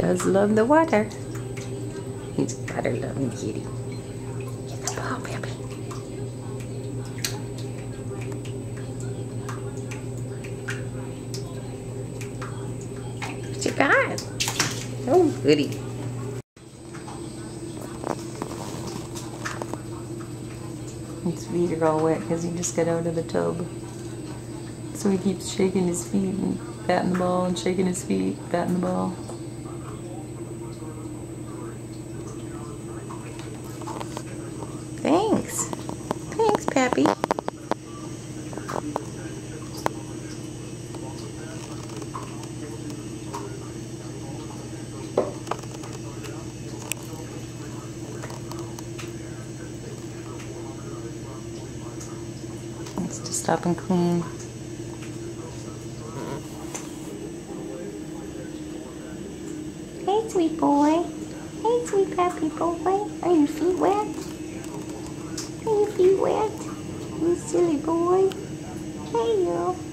does love the water. He's water loving kitty. Get the ball, baby. What you got? Oh, goody. His feet are all wet because he just got out of the tub. So he keeps shaking his feet and batting the ball and shaking his feet, batting the ball. Needs to stop and clean. Hey, sweet boy. Hey, sweet puppy boy. Are your feet wet? Are your feet wet? You silly boy. Hey, you.